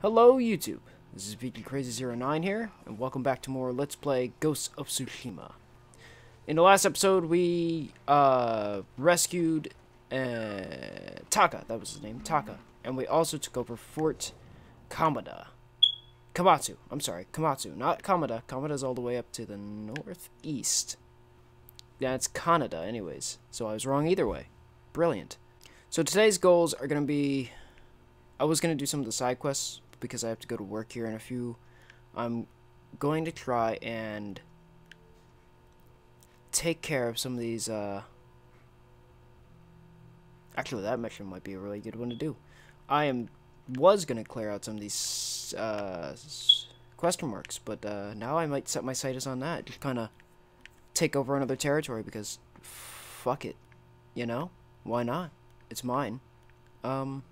Hello YouTube, this is vgcrazee09 here, and welcome back to more Let's Play Ghosts of Tsushima. In the last episode, we, uh, rescued, uh, Taka, that was his name, Taka, and we also took over Fort Kamada. Kamatsu, I'm sorry, Kamatsu, not Kamada, Kamada's all the way up to the northeast. It's Kanada anyways, so I was wrong either way. Brilliant. So today's goals are going to be I was going to do some of the side quests because I have to go to work here in a few. I'm going to try and take care of some of these, uh... Actually, that mission might be a really good one to do. I am was going to clear out some of these, uh, question marks, but, uh, now I might set my sights on that. Just kind of take over another territory because fuck it. You know? Why not? It's mine. Um...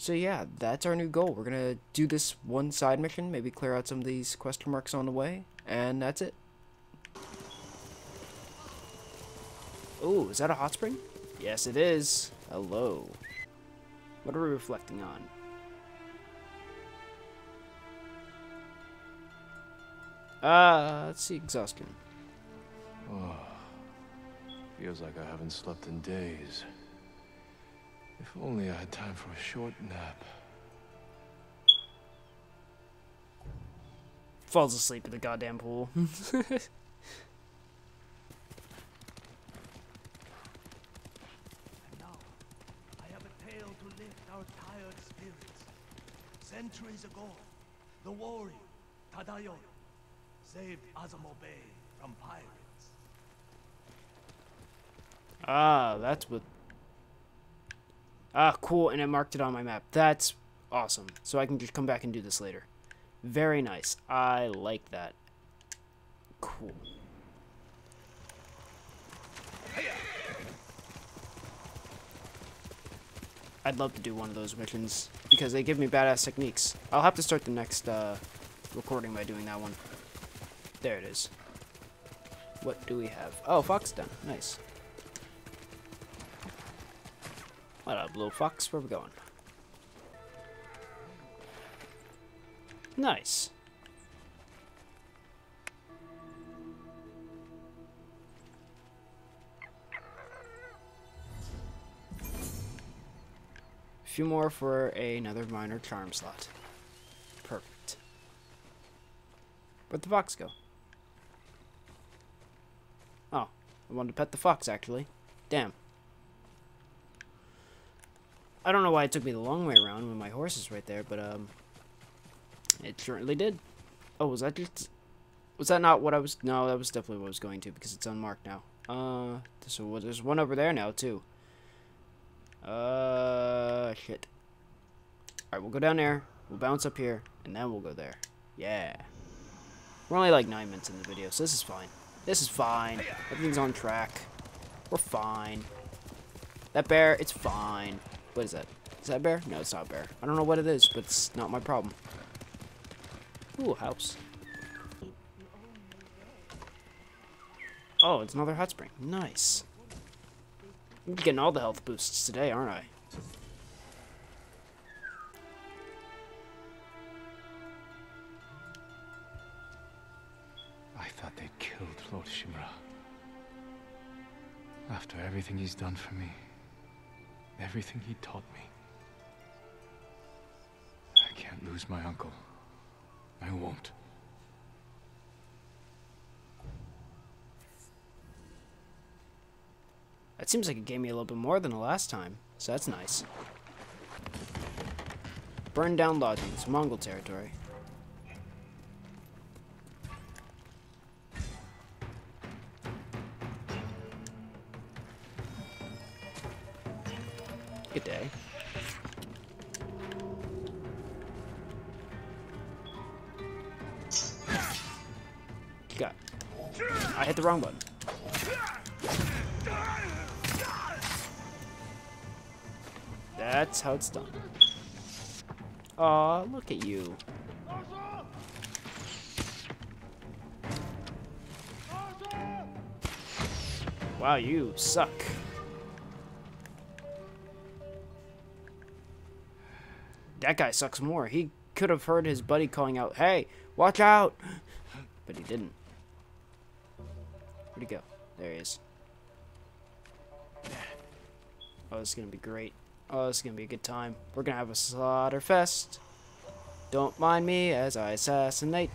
So yeah, that's our new goal. We're gonna do this one side mission, maybe clear out some of these question marks on the way, and that's it. Oh, is that a hot spring? Yes, it is. Hello. What are we reflecting on? Uh, let's see, exhaustion. Oh, feels like I haven't slept in days. If only I had time for a short nap. Falls asleep in the goddamn pool. And now, I have a tale to lift our tired spirits. Centuries ago, the warrior, Tadayori, saved Azamo Bay from pirates. ah, that's what... Ah, cool, and it marked it on my map. That's awesome. So I can just come back and do this later. Very nice. I like that. Cool. I'd love to do one of those missions because they give me badass techniques. I'll have to start the next uh, recording by doing that one. There it is. What do we have? Oh, fox den. Nice. What up, little fox? Where we going? Nice. A few more for another minor charm slot. Perfect. Where'd the fox go? Oh, I wanted to pet the fox, actually. Damn. I don't know why it took me the long way around when my horse is right there, but, um... It certainly did. Oh, was that just... Was that not what I was... No, that was definitely what I was going to, because it's unmarked now. Uh, so there's one over there now, too. Uh, shit. Alright, we'll go down there, we'll bounce up here, and then we'll go there. Yeah. We're only like 9 minutes in the video, so this is fine. This is fine. Everything's on track. We're fine. That bear, it's fine. What is that? Is that a bear? No, it's not a bear. I don't know what it is, but it's not my problem. Ooh, house. Oh, it's another hot spring. Nice. I'm getting all the health boosts today, aren't I? I thought they'd killed Lord Shimura. After everything he's done for me, everything he taught me. I can't lose my uncle. I won't. That seems like it gave me a little bit more than the last time, so that's nice. Burn down lodgings, Mongol territory. Good day. God. I hit the wrong button. That's how it's done. Aw, look at you. Wow, you suck. That guy sucks more. He could have heard his buddy calling out, Hey, watch out! But he didn't. Where'd he go? There he is. Oh, this is gonna be great. Oh, this is gonna be a good time. We're gonna have a slaughter fest. Don't mind me as I assassinate.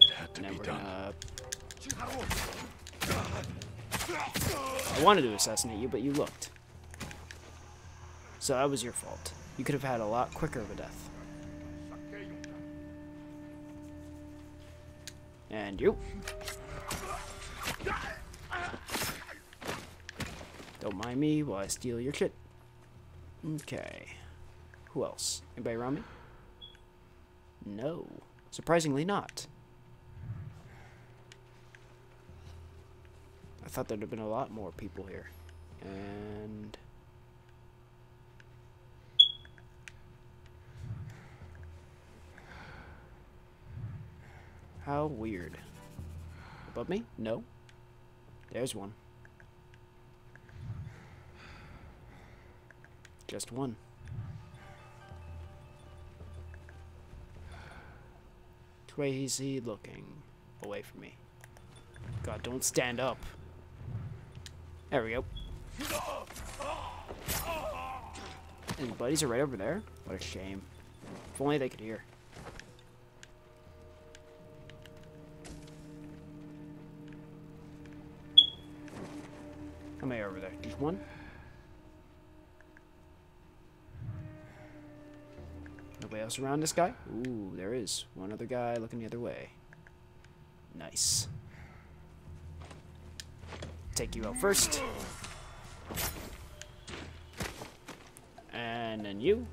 It had to be done. gonna. I wanted to assassinate you, but you looked. So that was your fault. You could have had a lot quicker of a death. And you. Don't mind me while I steal your shit. Okay. Who else? Anybody around me? No. Surprisingly not. I thought there'd have been a lot more people here. And how weird. Above me? No. There's one. Just one. Is looking? Away from me. God, don't stand up. There we go. His buddies are right over there. What a shame. If only they could hear. How over there? Just one? Nobody else around this guy? Ooh, there is. One other guy looking the other way. Nice. Take you out first. And then you.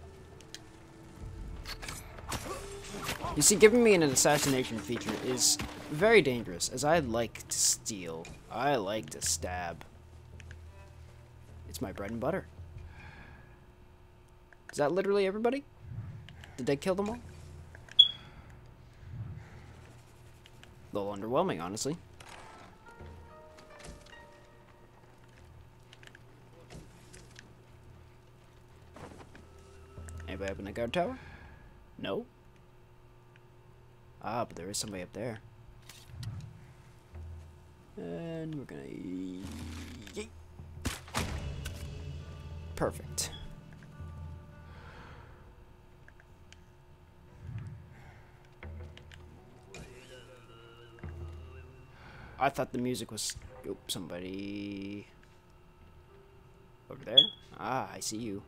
You see, giving me an assassination feature is very dangerous, as I like to steal. I like to stab. My bread and butter. Is that literally everybody? Did they kill them all? A little underwhelming, honestly. Anybody up in the guard tower? No? Ah, but there is somebody up there. And we're gonna... Perfect. I thought the music was... Oh, somebody... Over there? Ah, I see you.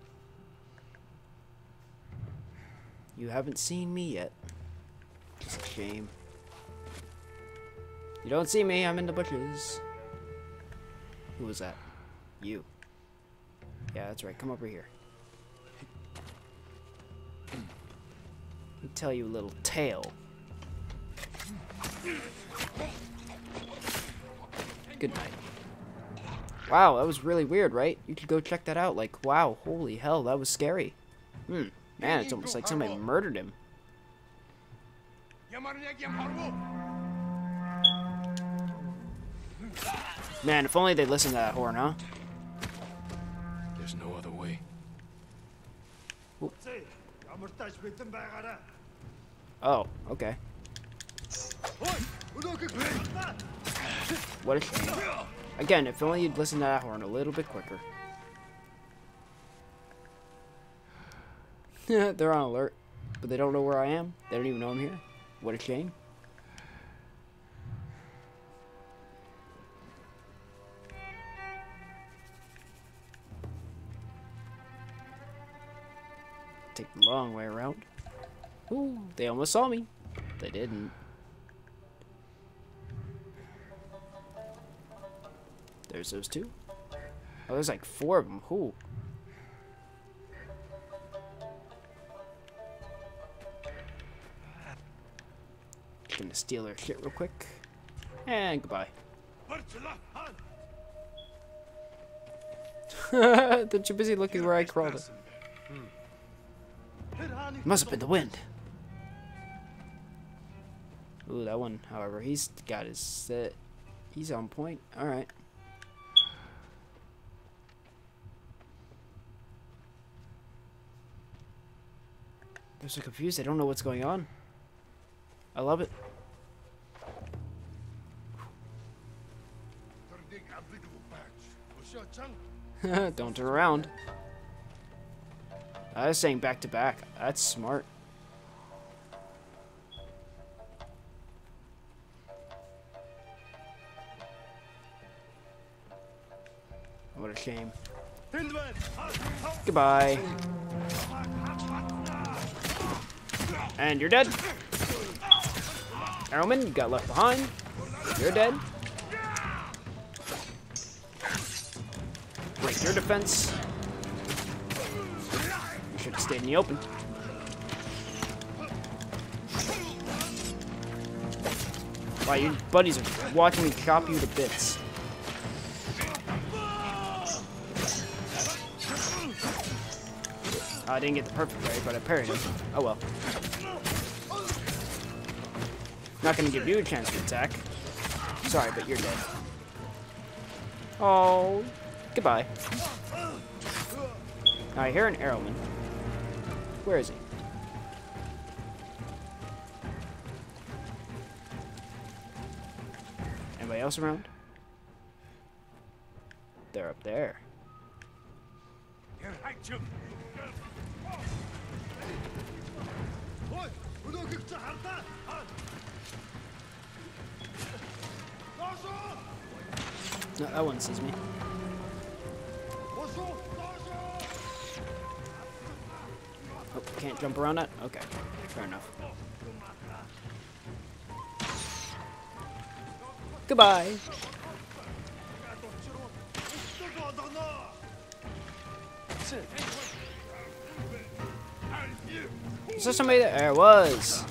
You haven't seen me yet. It's a shame. You don't see me, I'm in the bushes. Who was that? You. Yeah, that's right, come over here. Tell you a little tale. Good night. Wow, that was really weird, right? You could go check that out. Like, wow, holy hell, that was scary. Hmm, man, it's almost like somebody murdered him. Man, if only they listened to that horn, huh? Oh, okay. What a shame. Again, if only you'd listened to that horn a little bit quicker. They're on alert, but they don't know where I am. They don't even know I'm here. What a shame. Long way around. Ooh, they almost saw me. They didn't. There's those two. Oh, there's like four of them. Ooh. Gonna steal their shit real quick. And goodbye. They're too busy looking where I crawled. It. Must have been the wind. Ooh, that one, however, he's got his set. He's on point. Alright. I'm so confused. I don't know what's going on. I love it. don't turn around. Uh, I was saying back to back. That's smart. What a shame. Goodbye. And you're dead. Arrowman, you got left behind. You're dead. Break your defense. Stayed in the open. Wow, your buddies are watching me chop you to bits. I didn't get the perfect parry, but I parried him. Oh well. Not gonna give you a chance to attack. Sorry, but you're dead. Oh, goodbye. I hear an arrowman. Where is he? Anybody else around? They're up there. No, that one sees me. Oh, can't jump around that? Okay, fair enough. Goodbye. Is there somebody there? There was.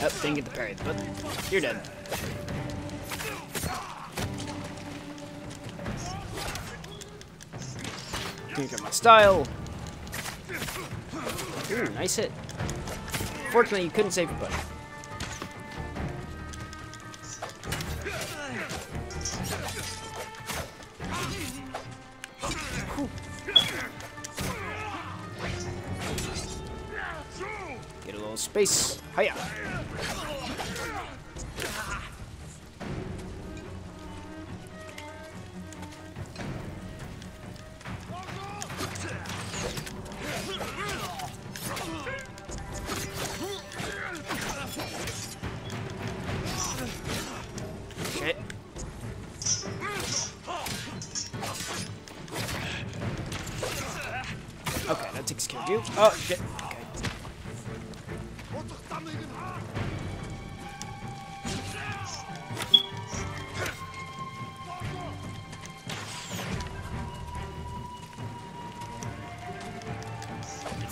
Yep, didn't get the parry, but you're dead. Can't get my style. Ooh, nice hit. Fortunately, you couldn't save your buddy. Get a little space. Hiya. That takes care of you. Oh, shit. Okay.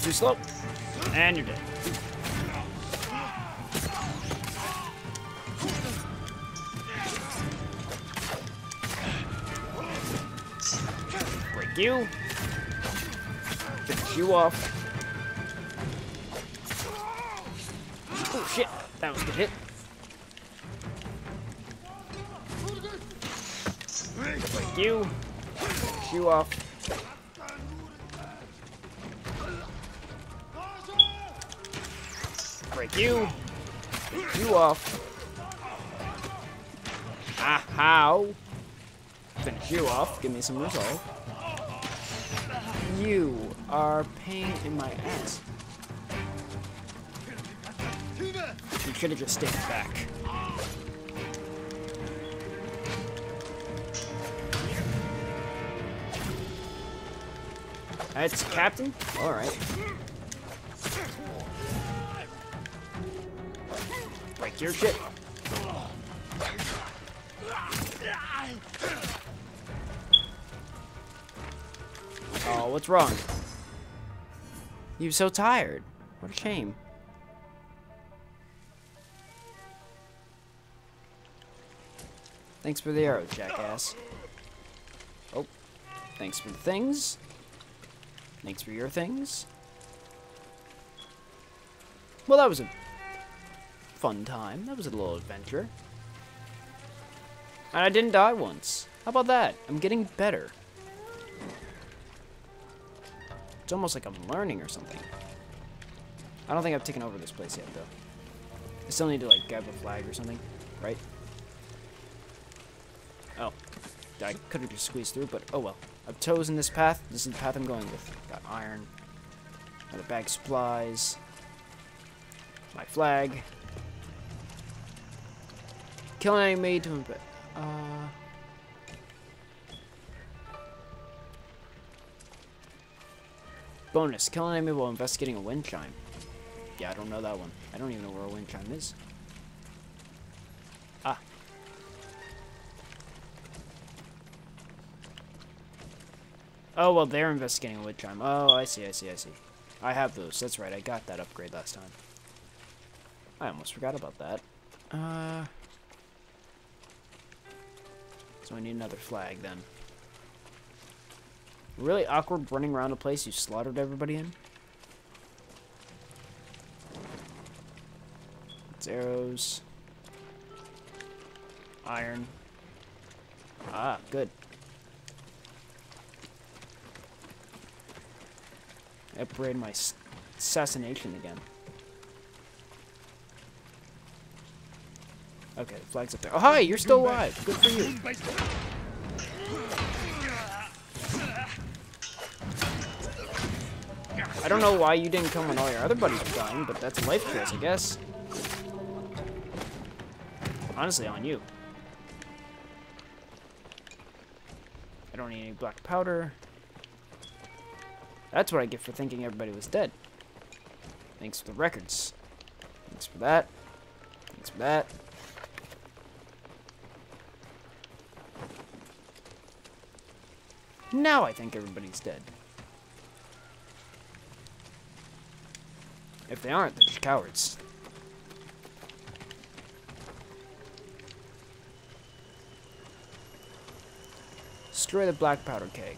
Too slow. And you're dead. Break you. Off. Oh shit, that was a good hit. Break you. Finish you off. Break you. Finish you off. Ah, how? Finish you off. Give me some resolve. Are pain in my ass. You should have just stayed back. That's Captain? Alright. Break your shit. Oh, what's wrong? You're so tired. What a shame. Thanks for the arrow, jackass. Oh, thanks for the things. Thanks for your things. Well, that was a fun time. That was a little adventure. And I didn't die once. How about that? I'm getting better. It's almost like I'm learning or something. I don't think I've taken over this place yet, though. I still need to, like, grab a flag or something, right? Oh. I could have just squeezed through, but oh well. I've chosen this path. This is the path I'm going with. Got iron. Got a bag of supplies. My flag. Kill an enemy to... Uh... Bonus. Kill an enemy while investigating a wind chime. Yeah, I don't know that one. I don't even know where a wind chime is. Ah. Oh, well, they're investigating a wind chime. Oh, I see, I see, I see. I have those. That's right, I got that upgrade last time. I almost forgot about that. Uh... So I need another flag, then. Really awkward running around a place you slaughtered everybody in? It's arrows. Iron. Ah, good. Upgrade my assassination again. Okay, flag's up there. Oh, hi, you're still alive. Good for you. I don't know why you didn't come when all your other buddies were dying, but that's life kills, I guess. Honestly, on you. I don't need any black powder. That's what I get for thinking everybody was dead. Thanks for the records. Thanks for that. Thanks for that. Now I think everybody's dead. If they aren't, they're just cowards. Destroy the black powder keg.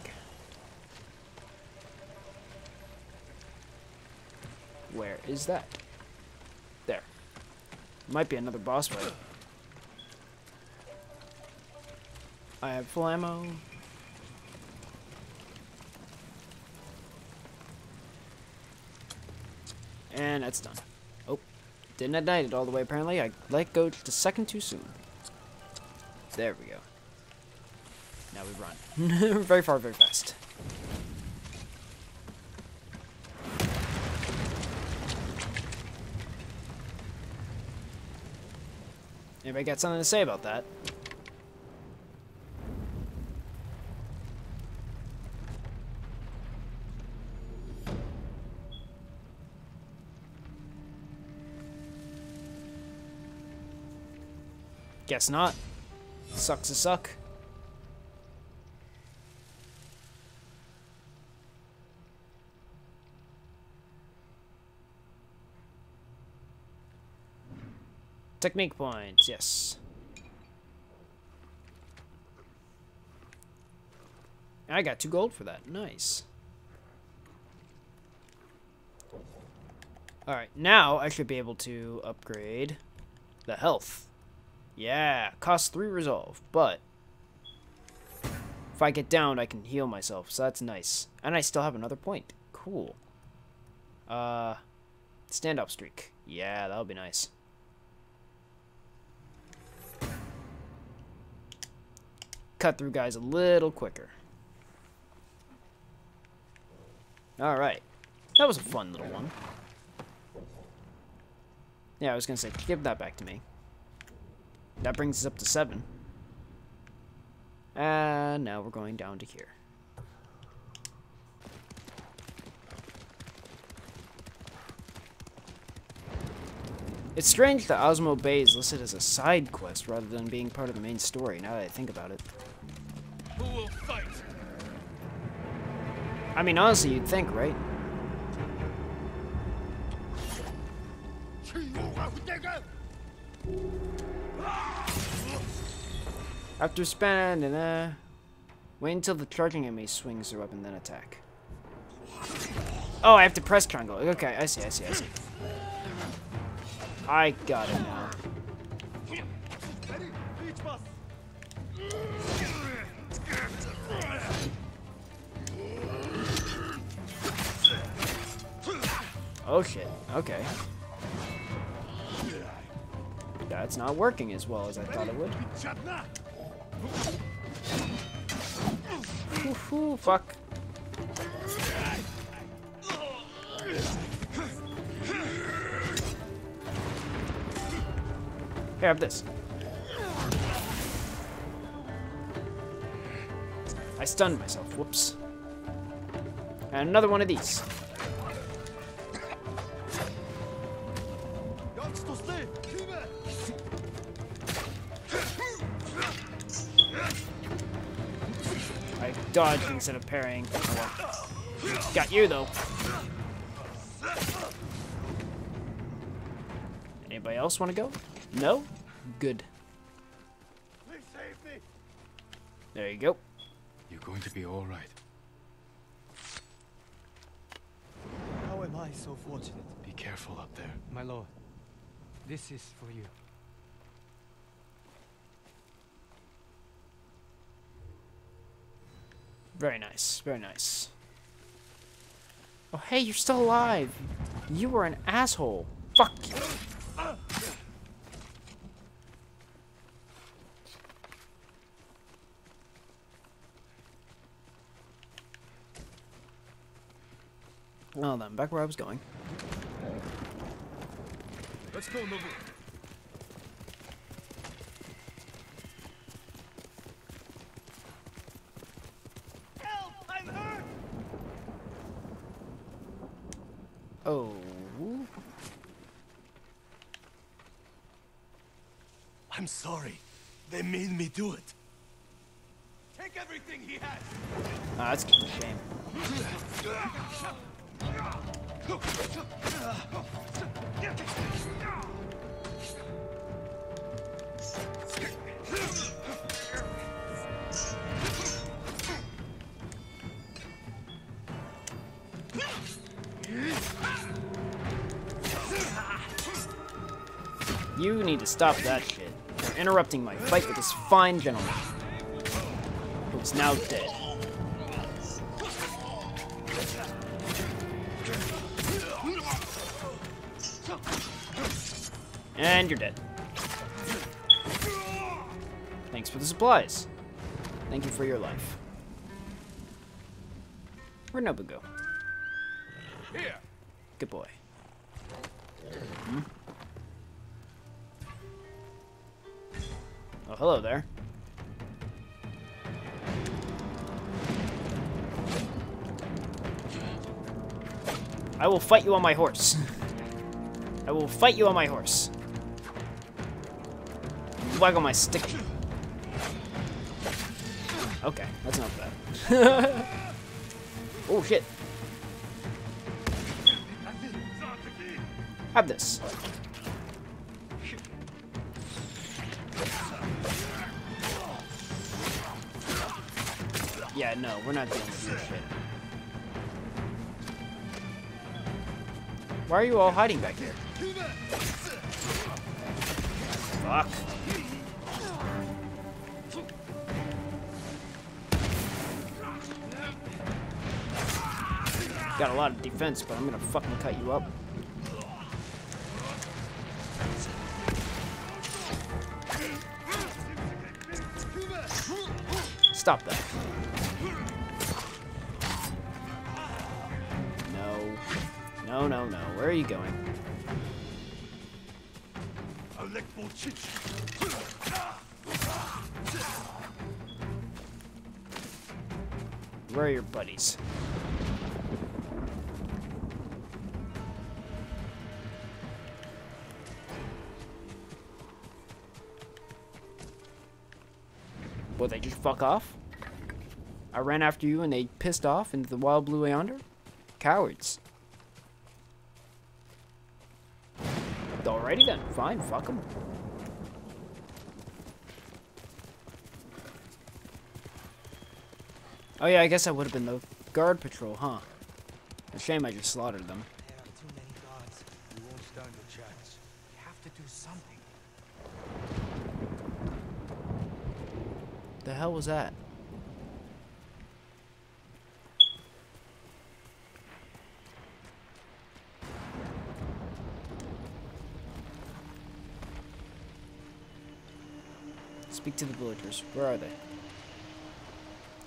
Where is that? There. Might be another boss fight. I have full ammo. And that's done. Oh, didn't ignite it all the way apparently. I let go just a second too soon. There we go. Now we run. very far, very fast. Anybody got something to say about that? Guess not. Sucks to suck. Technique points, yes. I got two gold for that. Nice. Alright, now I should be able to upgrade the health. Yeah, costs three resolve, but if I get down, I can heal myself, so that's nice. And I still have another point. Cool. Uh, stand-up streak. Yeah, that'll be nice. Cut through guys a little quicker. Alright. That was a fun little one. Yeah, I was gonna say, give that back to me. That brings us up to seven. Uh, and now we're going down to here. It's strange that Azamo Bay is listed as a side quest rather than being part of the main story, now that I think about it. Who will fight? I mean, honestly, you'd think, right? After spending, uh, wait until the charging enemy swings their weapon, then attack. Oh, I have to press triangle. Okay, I see, I see, I see. I got it now. Oh shit. Okay. That's not working as well as I thought it would. Ooh, fuck. Here, have this. I stunned myself. Whoops. And another one of these. Dodged instead of parrying. Oh, well. Got you, though. Anybody else want to go? No? Good. There you go. You're going to be all right. How am I so fortunate? Be careful up there. My lord, this is for you. Very nice. Very nice. Oh, hey, you're still alive. You were an asshole. Fuck you. Well then, back where I was going. Let's go, Nobu. Oh. I'm sorry. They made me do it. Take everything he has! Ah, that's a shame. You need to stop that shit. You're interrupting my fight with this fine gentleman. Who is now dead. And you're dead. Thanks for the supplies. Thank you for your life. Where'd Nobu go? Here. Good boy. Hello there. I will fight you on my horse. I will fight you on my horse. Waggle my stick. Okay, that's not bad. oh shit. Have this. We're not dealing with your shit. Why are you all hiding back here? Fuck. Got a lot of defense, but I'm gonna fucking cut you up. Stop that. Where are you going? Where are your buddies? What, they just fuck off? I ran after you and they pissed off into the wild blue yonder? Cowards. Fine, fuck them. Oh yeah, I guess that would have been the guard patrol, huh? A shame I just slaughtered them. There are too many guards. We won't stand a chance. We have to do something. The hell was that? Speak to the villagers. Where are they?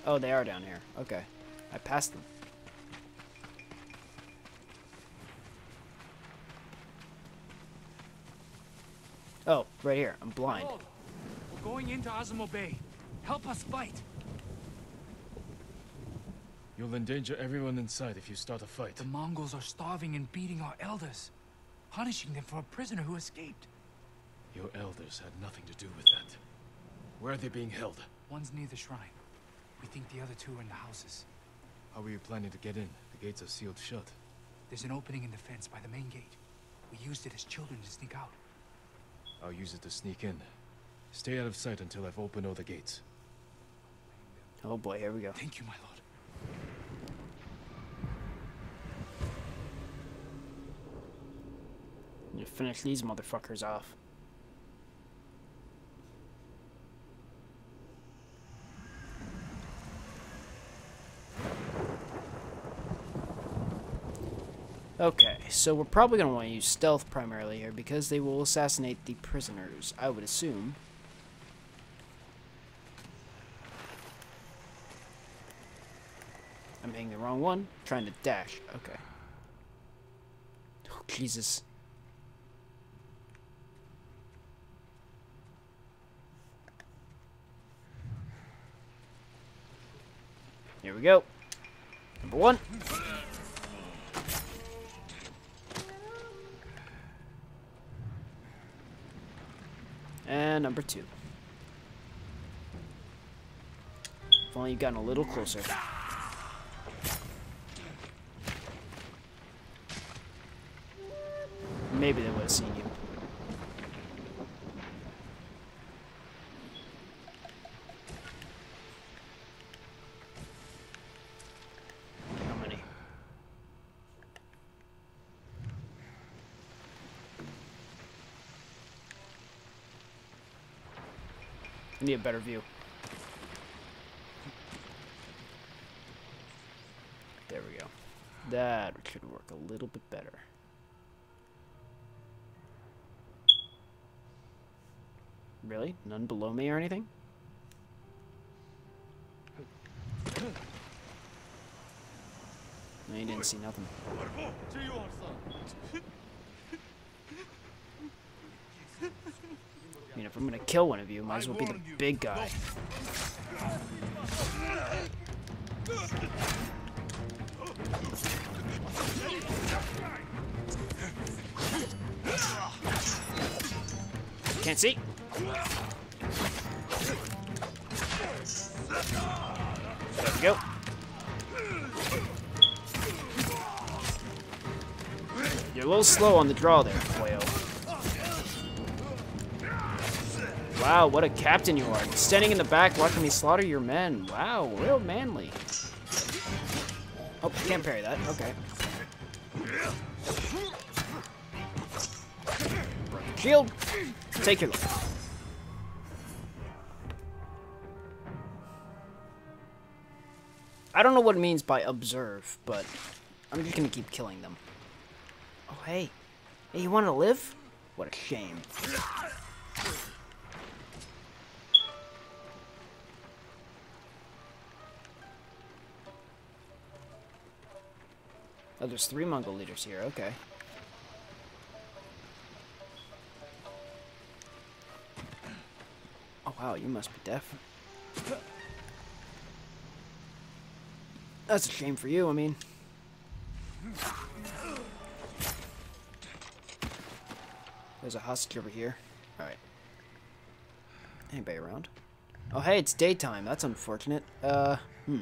Oh, they are down here. Okay. I passed them. Oh, right here. I'm blind. Lord, we're going into Azamo Bay. Help us fight. You'll endanger everyone inside if you start a fight. The Mongols are starving and beating our elders, punishing them for a prisoner who escaped. Your elders had nothing to do with that. Where are they being held? One's near the shrine. We think the other two are in the houses. How are you planning to get in? The gates are sealed shut. There's an opening in the fence by the main gate. We used it as children to sneak out. I'll use it to sneak in. Stay out of sight until I've opened all the gates. Oh boy, here we go. Thank you, my lord. You finish these motherfuckers off. Okay, so we're probably going to want to use stealth primarily here because they will assassinate the prisoners, I would assume. I'm hitting the wrong one. Trying to dash. Okay. Oh, Jesus. Here we go. Number one. And number two. If only you'd gotten a little closer. Maybe they would have seen you. How many? I need a better view. There we go. That should work a little bit better. Really? None below me or anything? No, didn't see nothing. I mean, if I'm gonna kill one of you, might as well be the big guy. Can't see. There we go. You're a little slow on the draw there, Wow, what a captain you are. Standing in the back watching me slaughter your men. Wow, real manly. Oh, can't parry that. Okay. Shield. Take your look. I don't know what it means by observe, but I'm just gonna keep killing them. Oh, hey. Hey, you wanna live? What a shame. Oh, there's three Mongol leaders here, okay. Oh, wow, you must be deaf. That's a shame for you, I mean. There's a hostage over here. Alright. Anybody around? Oh, hey, it's daytime. That's unfortunate. Uh, hmm.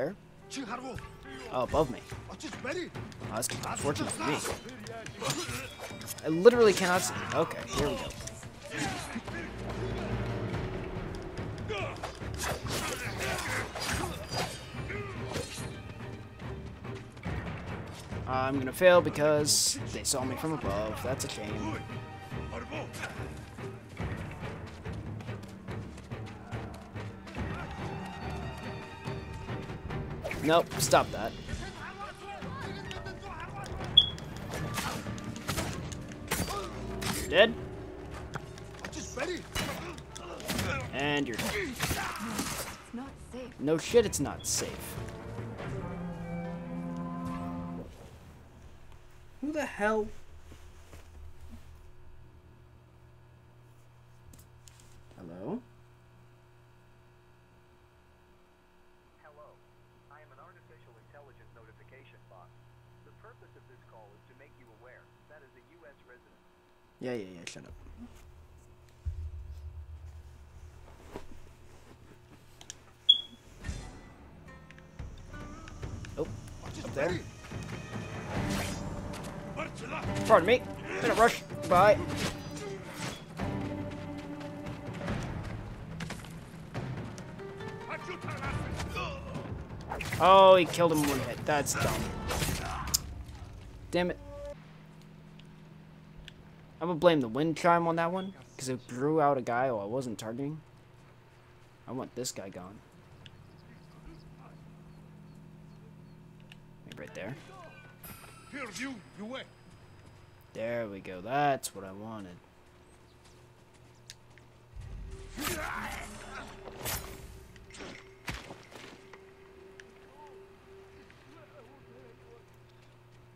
Where? Oh, above me. Oh, that's unfortunate for me. I literally cannot see. Okay, here we go. I'm gonna fail because they saw me from above. That's a shame. Nope, stop that. Dead. And you're dead. No shit, it's not safe. Who the hell? Pardon me. In a rush. Bye. Oh, he killed him one hit. That's dumb. Damn it. I'm gonna blame the wind chime on that one because it drew out a guy who I wasn't targeting. I want this guy gone. Maybe right there. There we go. That's what I wanted.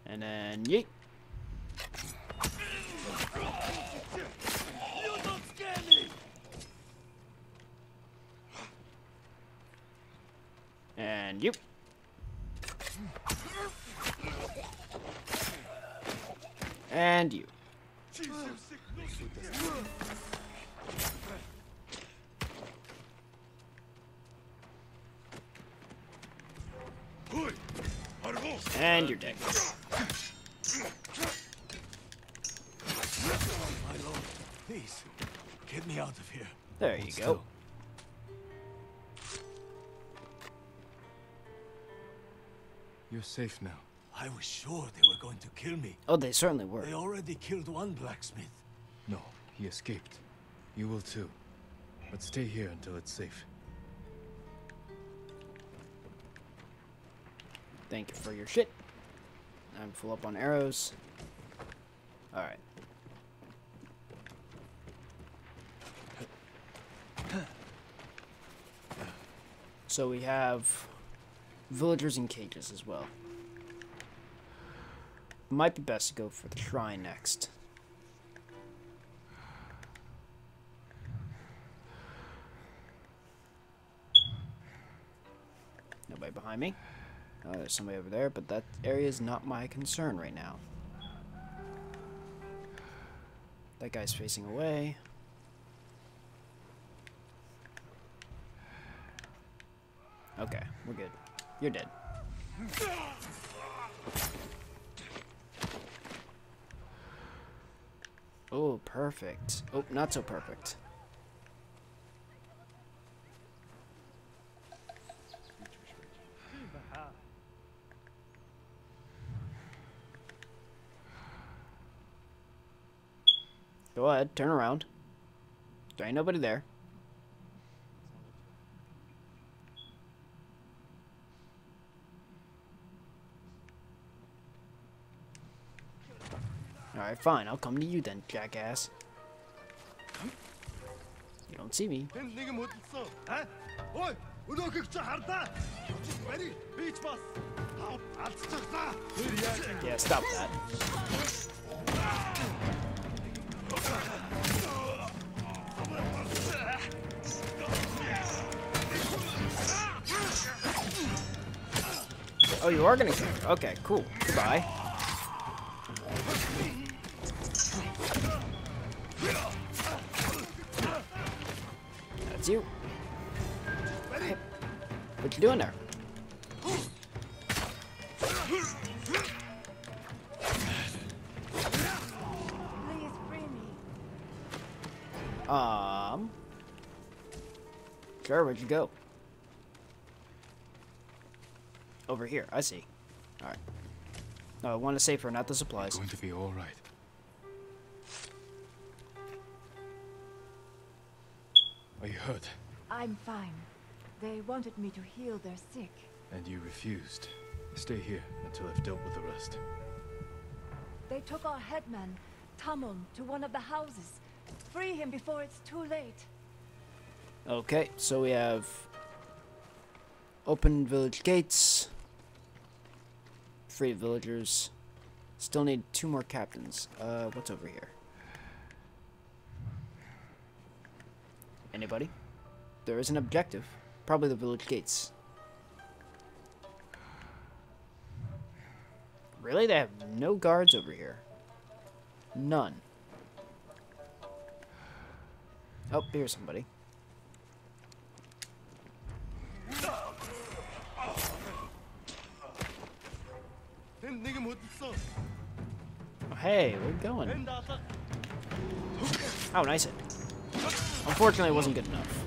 And then yeet. And you're dead. My lord, please, get me out of here. There you go. You're safe now. I was sure they were going to kill me. Oh, they certainly were. They already killed one blacksmith. No, he escaped. You will too. But stay here until it's safe. Thank you for your shit. I'm full up on arrows. Alright. So we have villagers in cages as well. Might be best to go for the shrine next. Nobody behind me. Oh, there's somebody over there, but that area is not my concern right now. That guy's facing away. Okay, we're good. You're dead. Oh, perfect. Oh, not so perfect. Go ahead, uh, turn around. There ain't nobody there. Alright, fine. I'll come to you then, jackass. You don't see me. Yeah, stop that. Oh, you are gonna kill me. Okay, cool. Goodbye. That's you. What you doing there? Where'd you go? Over here, I see. Alright. No, uh, I want to save her, not the supplies. Going to be all right. Are you hurt? I'm fine. They wanted me to heal their sick. And you refused. Stay here until I've dealt with the rest. They took our headman, Tamon, to one of the houses. Free him before it's too late. Okay, so we have open village gates, free villagers. Still need two more captains. Uh, what's over here? Anybody? There is an objective. Probably the village gates. Really? They have no guards over here. None. Oh, here's somebody. Oh, hey, where you going? Oh, nice hit. Unfortunately, it wasn't good enough.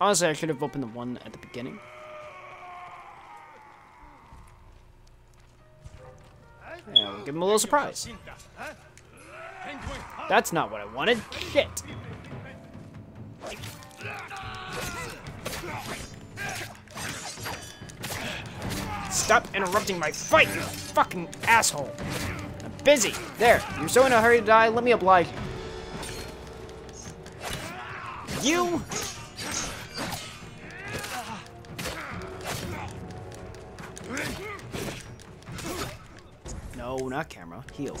Honestly, I should have opened the one at the beginning. Give him a little surprise. That's not what I wanted. Shit. Stop interrupting my fight, you fucking asshole. I'm busy. There, you're so in a hurry to die, let me oblige you. Not camera. Heal.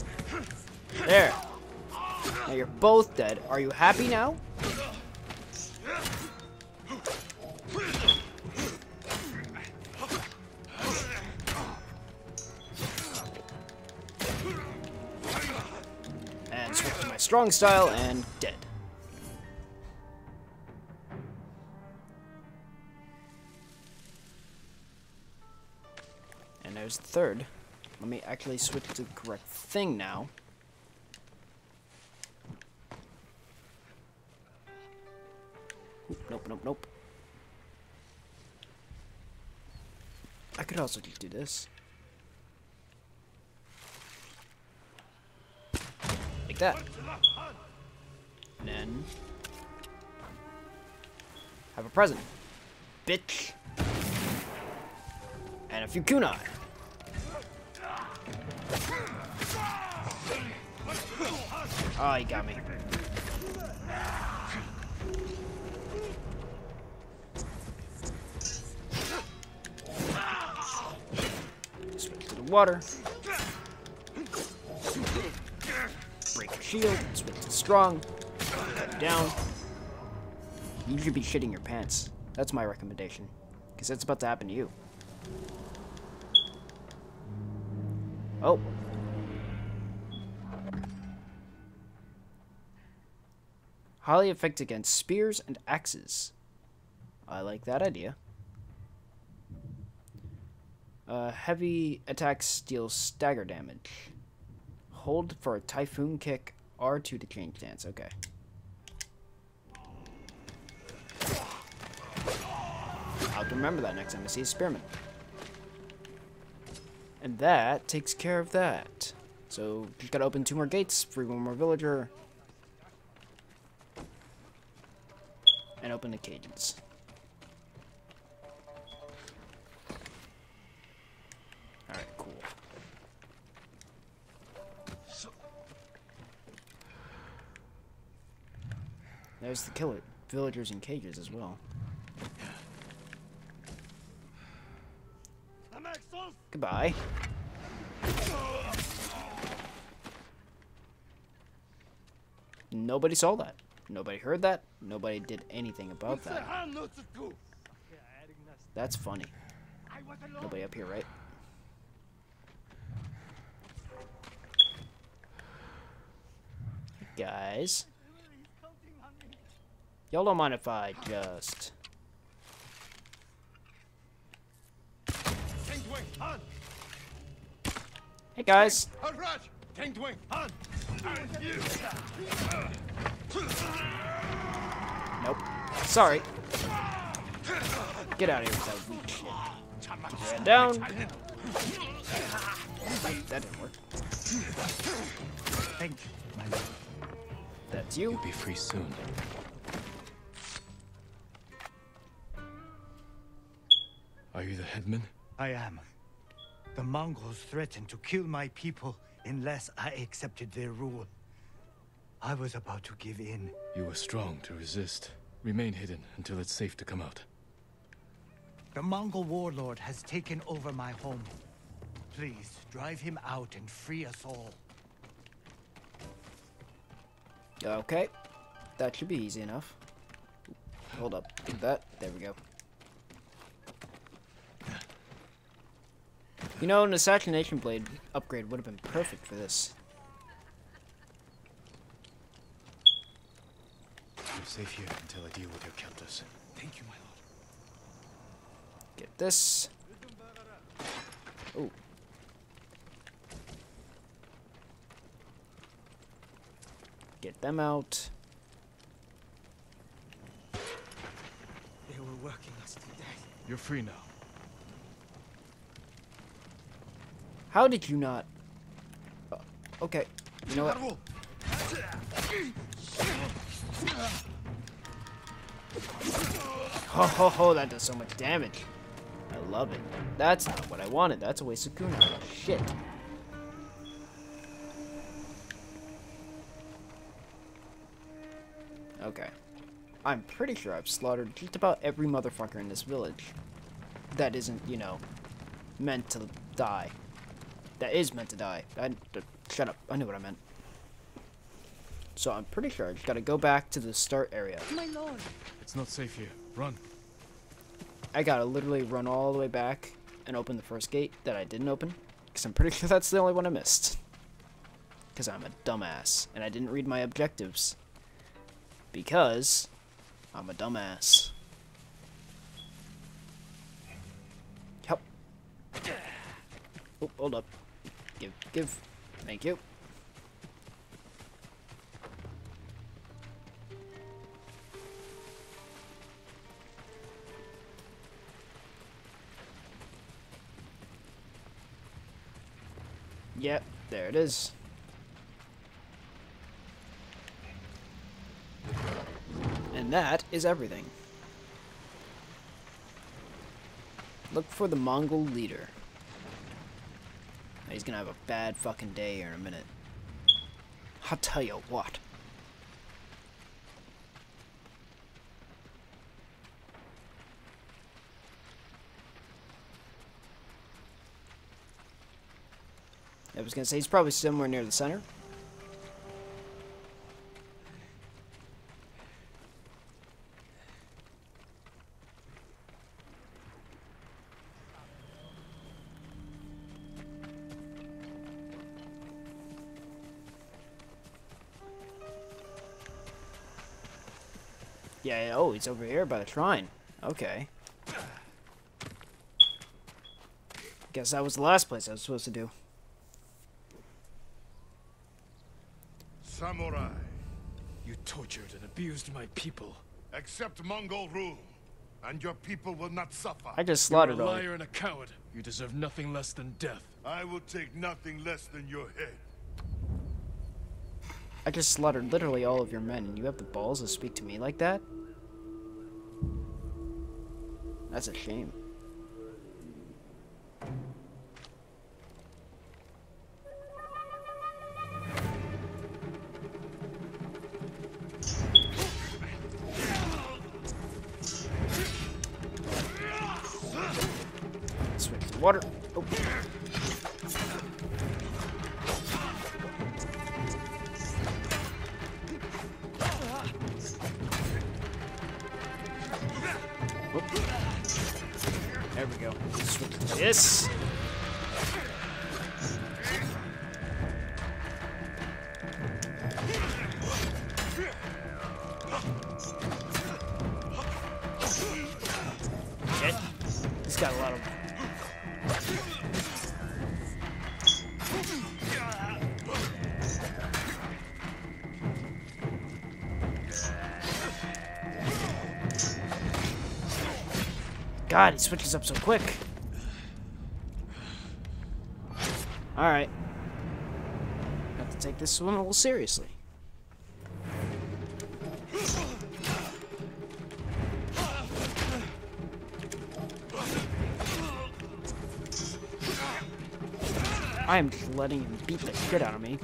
There. Now you're both dead. Are you happy now? And switch to my strong style and dead. And there's the third. Let me actually switch to the correct thing now. Nope, nope, nope. I could also just do this. Like that. And then... Have a present. Bitch. And a few kunai. Oh, he got me. Switch to the water. Break your shield. Switch to strong. Cut down. You should be shitting your pants. That's my recommendation. Because that's about to happen to you. Oh. Highly effective against spears and axes. I like that idea. Uh, heavy attacks deal stagger damage. Hold for a typhoon kick. R2 to change stance. Okay. I'll remember that next time I see a spearman. And that takes care of that. So, just gotta open two more gates, free one more villager. And open the cages. Alright, cool. There's the killer villagers in cages as well. Goodbye. Nobody saw that. Nobody heard that. Nobody did anything about that. That's funny. Nobody up here, right? Guys. Y'all don't mind if I just... Hey guys. Nope. Sorry. Get out of here with that weak shit. Ran down. That didn't work. Thank you. That's you. You'll be free soon. Are you the headman? I am. The Mongols threatened to kill my people unless I accepted their rule. I was about to give in. You were strong to resist. Remain hidden until it's safe to come out. The Mongol warlord has taken over my home. Please, drive him out and free us all. Okay. That should be easy enough. Hold up. Do that. There we go. You know, an assassination blade upgrade would have been perfect for this. You're safe here until I deal with your captors. Thank you, my lord. Get this. Oh. Get them out. They were working us to death. You're free now. How did you not? Uh, okay. You know what? Ho ho ho, that does so much damage. I love it. That's not what I wanted. That's a waste of kunai. Shit. Okay. I'm pretty sure I've slaughtered just about every motherfucker in this village. That isn't, you know, meant to die. That is meant to die. I, uh, shut up. I knew what I meant. So I'm pretty sure I just gotta go back to the start area. My lord. It's not safe here. Run. I gotta literally run all the way back and open the first gate that I didn't open. Because I'm pretty sure that's the only one I missed. Because I'm a dumbass. And I didn't read my objectives. Because I'm a dumbass. Help. Oh, hold up. Give, give. Thank you. Yep, there it is. And that is everything. Look for the Mongol leader. He's gonna have a bad fucking day here in a minute. I'll tell you what. I was gonna say he's probably somewhere near the center. Yeah, yeah, he's over here by the shrine. Okay. Guess that was the last place I was supposed to do. Samurai, You tortured and abused my people. accept Mongol rule, and your people will not suffer. I just slaughtered You're a slaughtered all. liar and a coward. You deserve nothing less than death. I will take nothing less than your head. I just slaughtered literally all of your men, and you have the balls to speak to me like that? That's a shame. This. Shit. He's got a lot of. God, he switches up so quick. Alright. Have to take this one a little seriously. I am just letting him beat the shit out of me.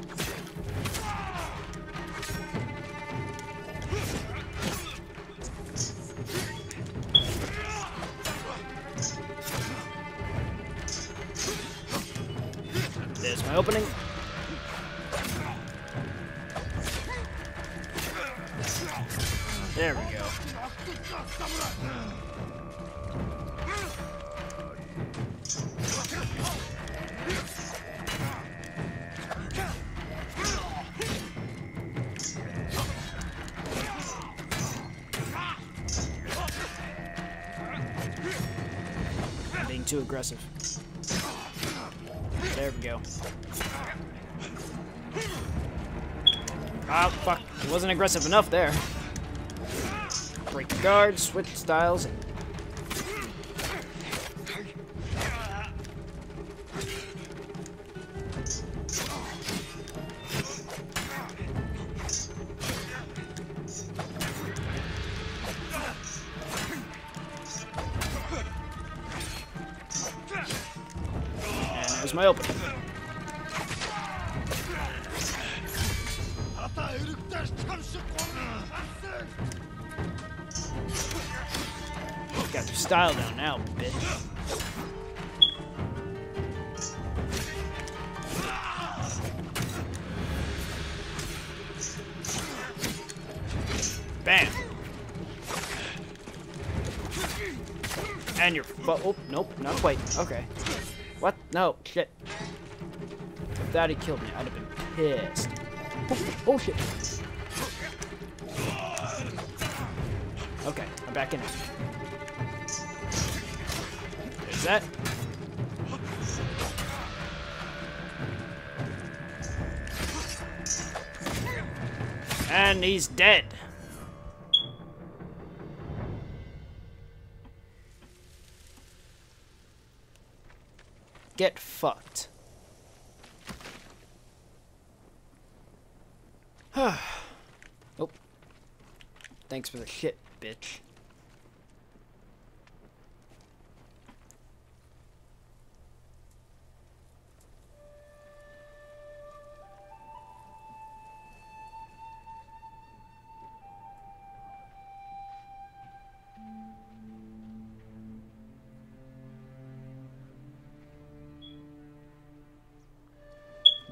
Too aggressive. There we go. Ah, fuck. It wasn't aggressive enough there. Break the guard, switch styles. And Okay. What? No, shit. If that had killed me, I'd have been pissed. Oh, oh shit. Okay, I'm back in it. There's that. And he's dead. Get fucked. oh. Thanks for the shit, bitch.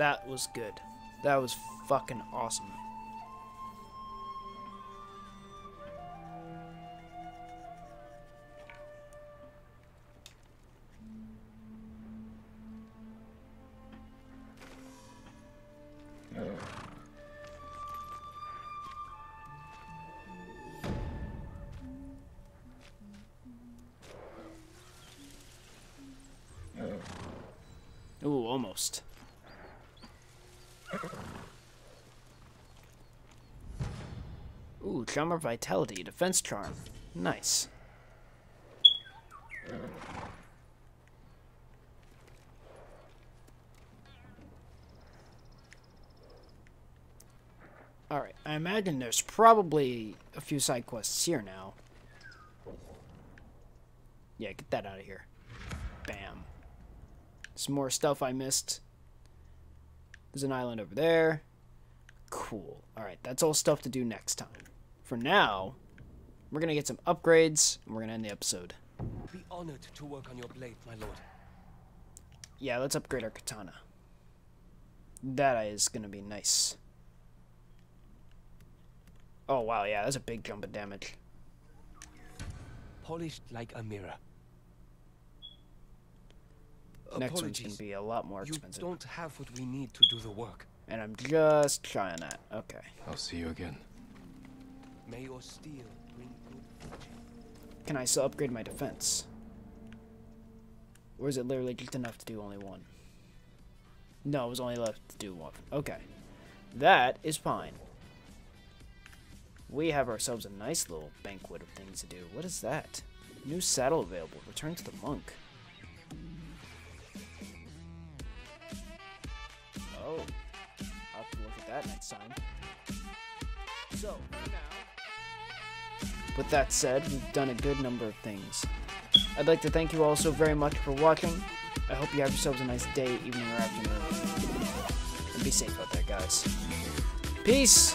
That was good. That was fucking awesome. Vitality, Defense Charm. Nice. Alright, I imagine there's probably a few side quests here now. Yeah, get that out of here. Bam. Some more stuff I missed. There's an island over there. Cool. Alright, that's all stuff to do next time. For now, we're going to get some upgrades, and we're going to end the episode. Be honored to work on your blade, my lord. Yeah, let's upgrade our katana. That is going to be nice. Oh, wow, yeah, that's a big jump in damage. Polished like a mirror. Next one's going to be a lot more expensive. You expensive. don't have what we need to do the work. And I'm just trying that. Okay. I'll see you again. May your steel bring good fortune. Can I still upgrade my defense? Or is it literally just enough to do only one? No, it was only left to do one. Okay. That is fine. We have ourselves a nice little banquet of things to do. What is that? New saddle available. Return to the monk. Oh. I'll have to look at that next time. So, for now. With that said, we've done a good number of things. I'd like to thank you all so very much for watching. I hope you have yourselves a nice day, evening, or afternoon. And be safe out there, guys. Peace!